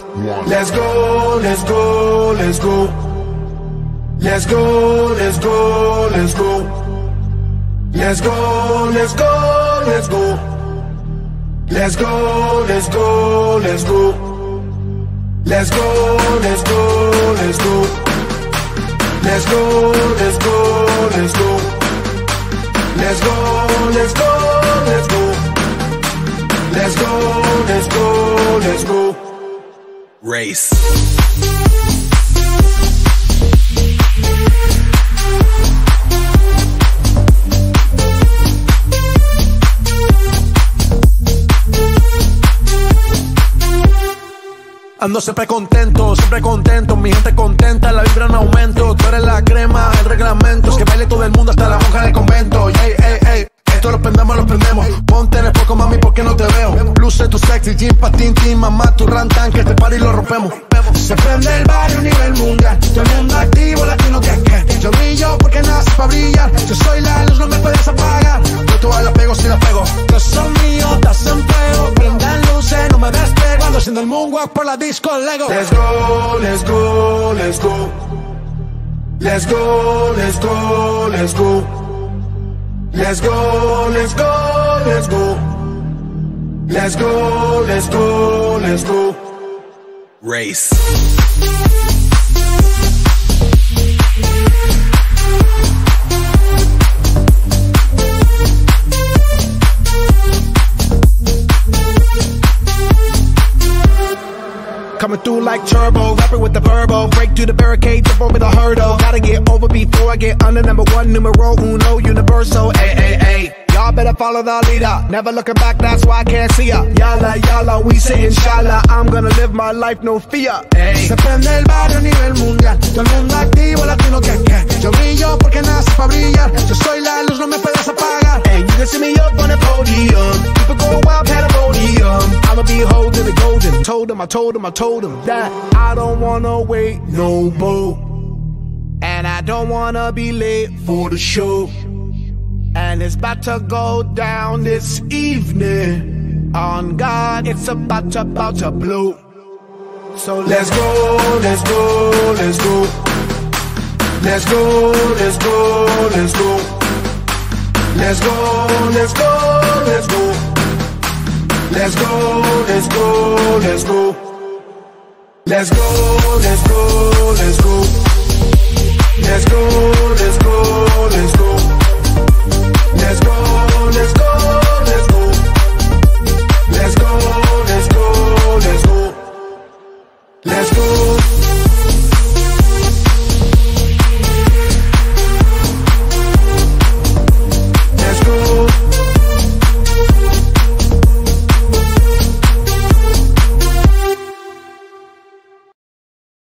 F1. Let's go, let's go, let's go. Let's go, let's go, let's go. Let's go, let's go, let's go. Let's go, let's go, let's go. Let's go, let's go, let's go. Let's go, let's go, let's go. Let's go, let's go, let's go. Let's go, let's go, let's go. Race. Ando siempre contento, siempre contento, mi gente contenta, la vibra en aumento, tú eres la crema, el reglamento, es que baile todo el mundo hasta la monja del convento, ey, ey, ey, esto lo prendemos, lo prendemos, ponte en el foco mami porque no te veo, luce tu sexy, jean team, mamá, tu rantan, que este party lo Se prende el barrio a nivel mundial, todo mundo activo, latino que que, yo brillo porque nace para brillar, yo soy la luz, no me puedes apagar, yo todas la pego si la pego, yo son mío, estás en fuego, luces, no me despego, ando haciendo el moonwalk por la disco Lego. Let's go, let's go, let's go. Let's go, let's go, let's go. Let's go, let's go, let's go. Let's go, let's go, let's go. Race. Coming through like turbo, rapping with the verbo. Break through the barricade, jump over the hurdle. Gotta get over before I get under number one, numero uno, universal. Ay, ay, ay. Y'all better follow the leader. Never looking back, that's why I can't see ya. Yalla, yalla, we say inshallah. I'm gonna live my life, no fear. Ay. Se prende el barrio a nivel mundial. Todo el mundo activo, latino que que. Yo brillo porque nace para brillar. Yo soy la luz, no me puedes apagar. Hey, you can see me up on the podium. People go wild, pandemonium. I'ma be holding the golden. Told him, I told him, I told him that I don't wanna wait no more. And I don't wanna be late for the show. And it's about to go down this evening. On God, it's about to, about to blow. So Let's go, let's go, let's go. Let's go, let's go, let's go. Let's go, let's go, let's go. Let's go, let's go, let's go. Let's go, let's go, let's go. Let's go.